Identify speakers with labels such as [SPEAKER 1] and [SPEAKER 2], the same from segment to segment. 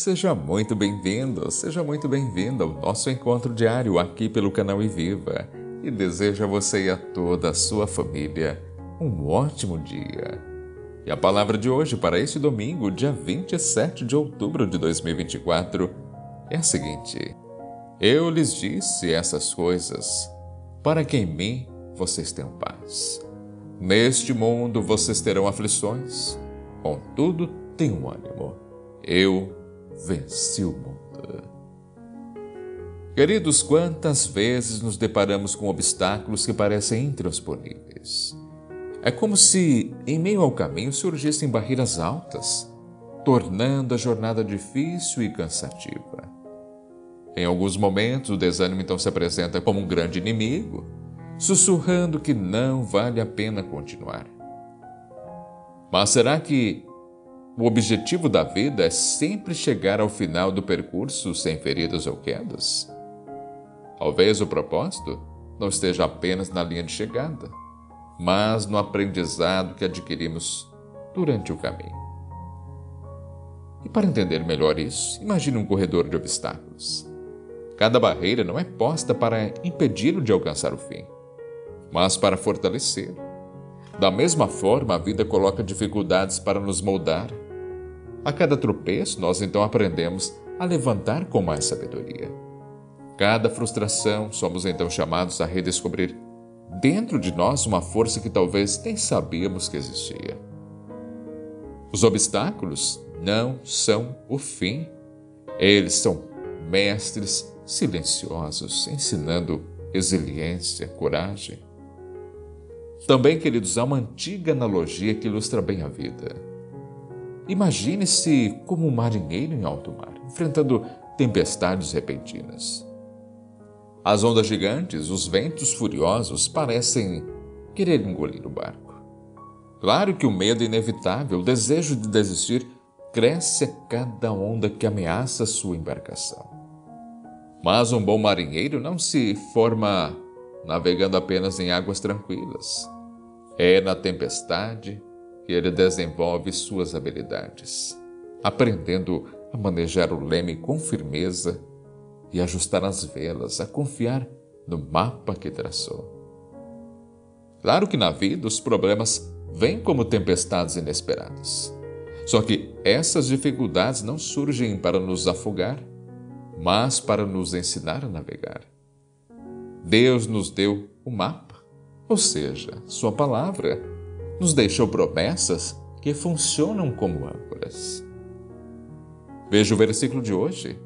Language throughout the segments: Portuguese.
[SPEAKER 1] seja muito bem-vindo, seja muito bem-vinda ao nosso encontro diário aqui pelo canal Viva e desejo a você e a toda a sua família um ótimo dia. E a palavra de hoje para este domingo, dia 27 de outubro de 2024, é a seguinte: Eu lhes disse essas coisas para que em mim vocês tenham paz. Neste mundo vocês terão aflições, contudo, tenham ânimo. Eu venci o mundo. Queridos, quantas vezes nos deparamos com obstáculos que parecem intransponíveis? É como se, em meio ao caminho, surgissem barreiras altas, tornando a jornada difícil e cansativa. Em alguns momentos, o desânimo então se apresenta como um grande inimigo, sussurrando que não vale a pena continuar. Mas será que o objetivo da vida é sempre chegar ao final do percurso sem feridas ou quedas? Talvez o propósito não esteja apenas na linha de chegada, mas no aprendizado que adquirimos durante o caminho. E para entender melhor isso, imagine um corredor de obstáculos. Cada barreira não é posta para impedi-lo de alcançar o fim, mas para fortalecê-lo. Da mesma forma, a vida coloca dificuldades para nos moldar. A cada tropeço, nós então aprendemos a levantar com mais sabedoria. Cada frustração, somos então chamados a redescobrir dentro de nós uma força que talvez nem sabíamos que existia. Os obstáculos não são o fim, eles são mestres silenciosos, ensinando resiliência, coragem. Também, queridos, há uma antiga analogia que ilustra bem a vida. Imagine-se como um marinheiro em alto mar, enfrentando tempestades repentinas. As ondas gigantes, os ventos furiosos parecem querer engolir o barco. Claro que o medo é inevitável, o desejo de desistir cresce a cada onda que ameaça sua embarcação. Mas um bom marinheiro não se forma navegando apenas em águas tranquilas. É na tempestade ele desenvolve suas habilidades, aprendendo a manejar o leme com firmeza e ajustar as velas, a confiar no mapa que traçou. Claro que na vida os problemas vêm como tempestades inesperadas. Só que essas dificuldades não surgem para nos afogar, mas para nos ensinar a navegar. Deus nos deu o mapa, ou seja, Sua palavra, nos deixou promessas que funcionam como âncoras. Veja o versículo de hoje.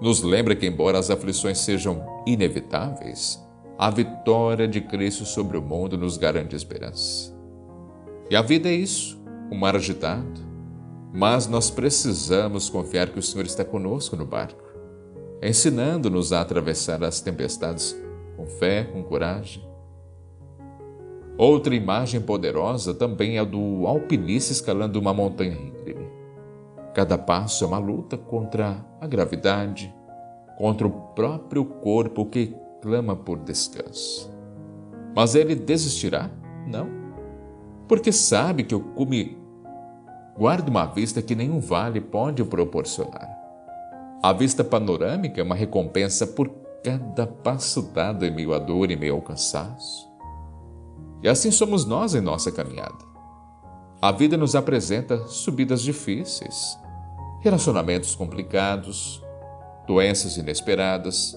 [SPEAKER 1] Nos lembra que, embora as aflições sejam inevitáveis, a vitória de Cristo sobre o mundo nos garante esperança. E a vida é isso, um mar agitado. Mas nós precisamos confiar que o Senhor está conosco no barco ensinando-nos a atravessar as tempestades com fé, com coragem. Outra imagem poderosa também é a do alpinista escalando uma montanha íngreme. Cada passo é uma luta contra a gravidade, contra o próprio corpo que clama por descanso. Mas ele desistirá? Não. Porque sabe que o cume guarda uma vista que nenhum vale pode proporcionar. A vista panorâmica é uma recompensa por cada passo dado em meio à dor e meio ao cansaço. E assim somos nós em nossa caminhada. A vida nos apresenta subidas difíceis, relacionamentos complicados, doenças inesperadas,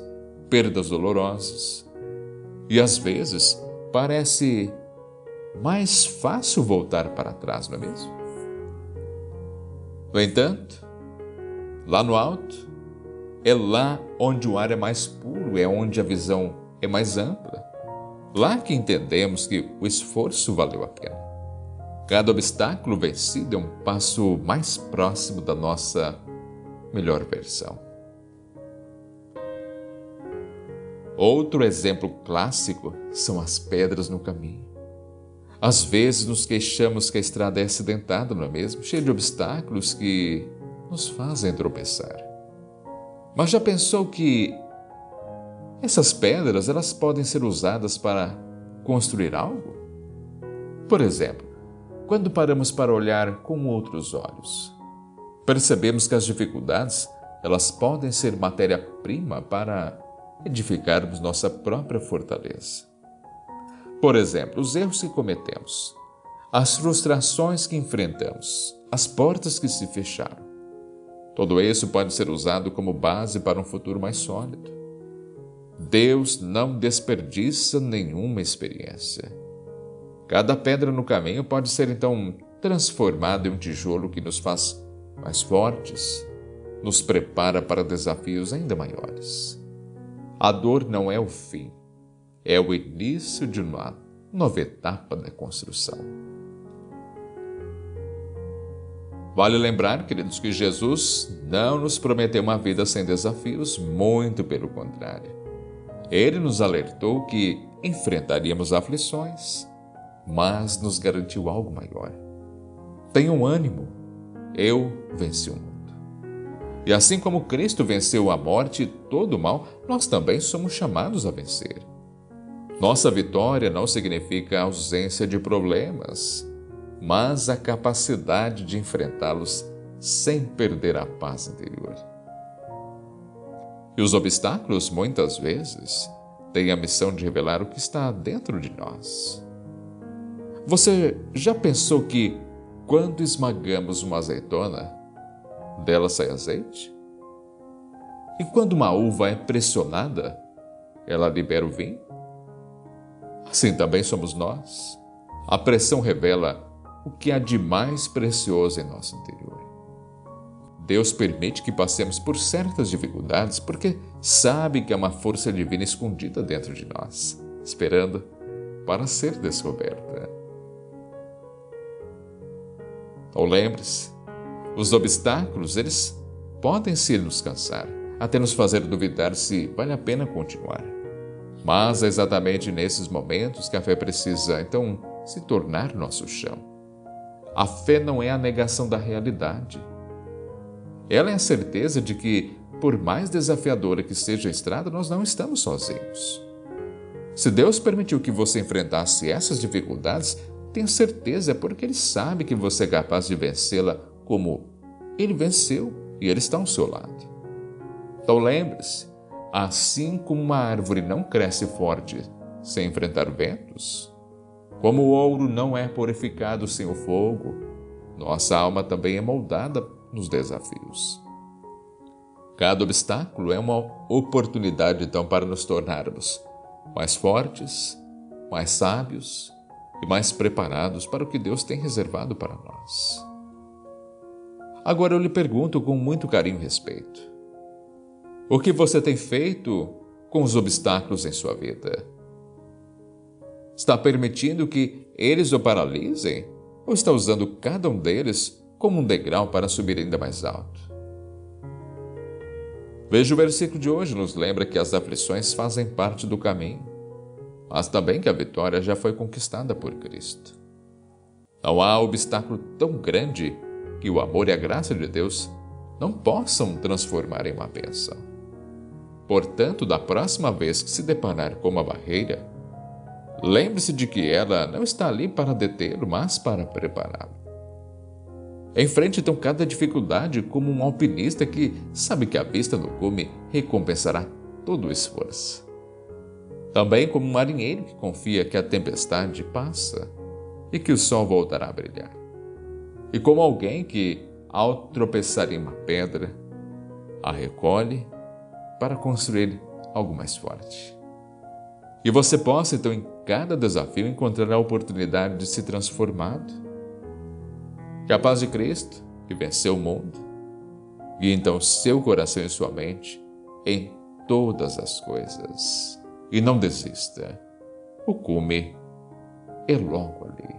[SPEAKER 1] perdas dolorosas. E às vezes parece mais fácil voltar para trás, não é mesmo? No entanto, lá no alto, é lá onde o ar é mais puro, é onde a visão é mais ampla. Lá que entendemos que o esforço valeu a pena. Cada obstáculo vencido é um passo mais próximo da nossa melhor versão. Outro exemplo clássico são as pedras no caminho. Às vezes nos queixamos que a estrada é acidentada, não é mesmo? Cheia de obstáculos que nos fazem tropeçar. Mas já pensou que essas pedras elas podem ser usadas para construir algo? Por exemplo, quando paramos para olhar com outros olhos, percebemos que as dificuldades elas podem ser matéria-prima para edificarmos nossa própria fortaleza. Por exemplo, os erros que cometemos, as frustrações que enfrentamos, as portas que se fecharam. Tudo isso pode ser usado como base para um futuro mais sólido. Deus não desperdiça nenhuma experiência. Cada pedra no caminho pode ser então transformada em um tijolo que nos faz mais fortes, nos prepara para desafios ainda maiores. A dor não é o fim, é o início de uma nova etapa da construção. Vale lembrar, queridos, que Jesus não nos prometeu uma vida sem desafios, muito pelo contrário. Ele nos alertou que enfrentaríamos aflições, mas nos garantiu algo maior. Tenham ânimo, eu venci o mundo. E assim como Cristo venceu a morte e todo o mal, nós também somos chamados a vencer. Nossa vitória não significa ausência de problemas, mas a capacidade de enfrentá-los sem perder a paz interior. E os obstáculos, muitas vezes, têm a missão de revelar o que está dentro de nós. Você já pensou que, quando esmagamos uma azeitona, dela sai azeite? E quando uma uva é pressionada, ela libera o vinho? Assim também somos nós. A pressão revela o que há de mais precioso em nosso interior. Deus permite que passemos por certas dificuldades porque sabe que há uma força divina escondida dentro de nós, esperando para ser descoberta. Ou lembre-se, os obstáculos, eles podem sim nos cansar, até nos fazer duvidar se vale a pena continuar. Mas é exatamente nesses momentos que a fé precisa, então, se tornar nosso chão. A fé não é a negação da realidade. Ela é a certeza de que, por mais desafiadora que seja a estrada, nós não estamos sozinhos. Se Deus permitiu que você enfrentasse essas dificuldades, tenha certeza porque Ele sabe que você é capaz de vencê-la como ele venceu e ele está ao seu lado. Então lembre-se: assim como uma árvore não cresce forte sem enfrentar ventos, como o ouro não é purificado sem o fogo, nossa alma também é moldada nos desafios. Cada obstáculo é uma oportunidade, então, para nos tornarmos mais fortes, mais sábios e mais preparados para o que Deus tem reservado para nós. Agora eu lhe pergunto com muito carinho e respeito: o que você tem feito com os obstáculos em sua vida? Está permitindo que eles o paralisem? Ou está usando cada um deles como um degrau para subir ainda mais alto? Veja o versículo de hoje, nos lembra que as aflições fazem parte do caminho, mas também que a vitória já foi conquistada por Cristo. Não há obstáculo tão grande que o amor e a graça de Deus não possam transformar em uma bênção. Portanto, da próxima vez que se deparar com uma barreira, lembre-se de que ela não está ali para detê-lo, mas para prepará-lo. Enfrente então cada dificuldade como um alpinista que sabe que a vista do cume recompensará todo o esforço. Também como um marinheiro que confia que a tempestade passa e que o sol voltará a brilhar e como alguém que, ao tropeçar em uma pedra, a recolhe para construir algo mais forte. E você possa, então, em cada desafio, encontrar a oportunidade de se Capaz de Cristo, que venceu o mundo, e então seu coração e sua mente em todas as coisas. E não desista. O cume é logo ali.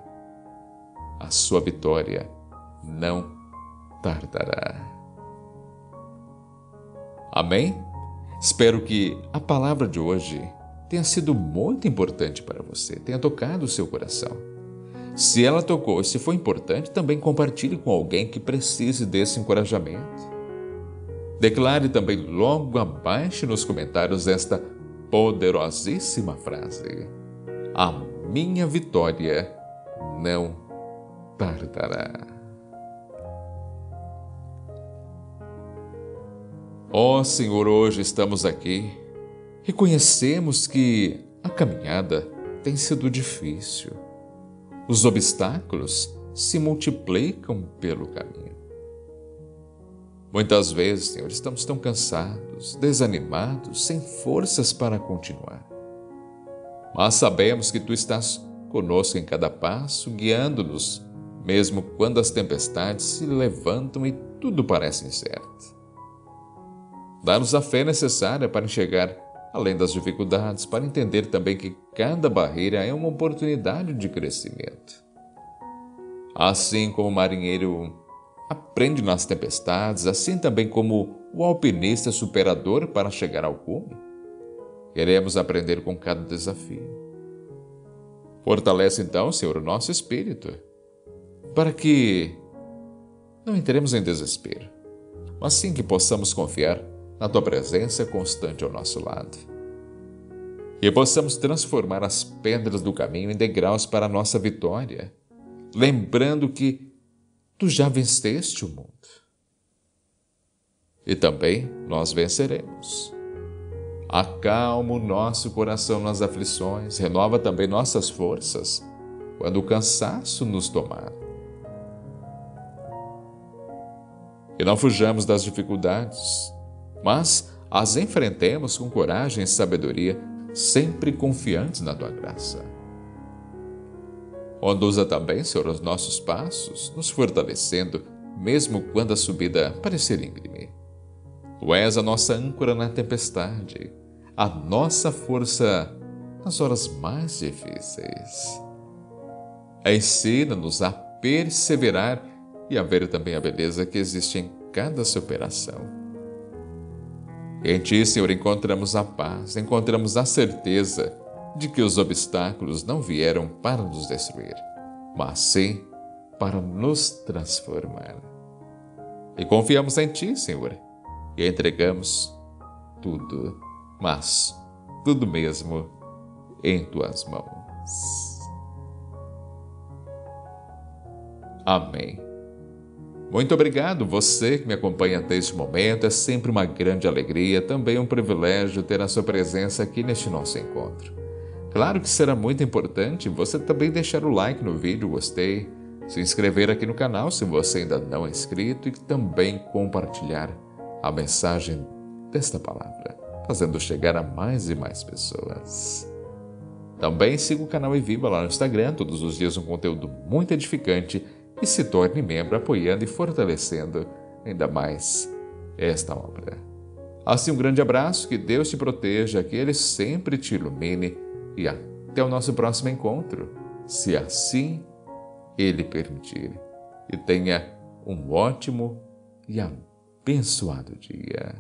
[SPEAKER 1] A sua vitória não tardará. Amém? Espero que a palavra de hoje tenha sido muito importante para você, tenha tocado o seu coração. Se ela tocou e se foi importante, também compartilhe com alguém que precise desse encorajamento. Declare também logo abaixo nos comentários esta poderosíssima frase: A minha vitória não tardará. Ó oh, Senhor, hoje estamos aqui. Reconhecemos que a caminhada tem sido difícil. Os obstáculos se multiplicam pelo caminho. Muitas vezes, Senhor, estamos tão cansados, desanimados, sem forças para continuar. Mas sabemos que Tu estás conosco em cada passo, guiando-nos, mesmo quando as tempestades se levantam e tudo parece incerto. Dá-nos a fé necessária para enxergar além das dificuldades, para entender também que cada barreira é uma oportunidade de crescimento. Assim como o marinheiro aprende nas tempestades, assim também como o alpinista superador para chegar ao cume, queremos aprender com cada desafio. Fortalece então, Senhor, o nosso espírito, para que não entremos em desespero, mas sim que possamos confiar na tua presença constante ao nosso lado. E possamos transformar as pedras do caminho em degraus para a nossa vitória, lembrando que tu já venceste o mundo. E também nós venceremos. Acalma o nosso coração nas aflições, renova também nossas forças quando o cansaço nos tomar. E não fujamos das dificuldades, mas as enfrentemos com coragem e sabedoria, sempre confiantes na tua graça. Conduza também, Senhor, os nossos passos, nos fortalecendo, mesmo quando a subida parecer íngreme. Tu és a nossa âncora na tempestade, a nossa força nas horas mais difíceis. Ensina-nos a perseverar e a ver também a beleza que existe em cada superação. Em Ti, Senhor, encontramos a paz, encontramos a certeza de que os obstáculos não vieram para nos destruir, mas sim para nos transformar. E confiamos em Ti, Senhor, e entregamos tudo, mas tudo mesmo em Tuas mãos. Amém. Muito obrigado, você que me acompanha até este momento. É sempre uma grande alegria, também um privilégio ter a sua presença aqui neste nosso encontro. Claro que será muito importante você também deixar o like no vídeo, gostei, se inscrever aqui no canal se você ainda não é inscrito e também compartilhar a mensagem desta palavra, fazendo chegar a mais e mais pessoas. Também siga o canal e viva lá no Instagram, todos os dias um conteúdo muito edificante e se torne membro apoiando e fortalecendo ainda mais esta obra. Assim, um grande abraço, que Deus te proteja, que Ele sempre te ilumine e até o nosso próximo encontro, se assim Ele permitir. E tenha um ótimo e abençoado dia.